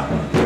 Tá.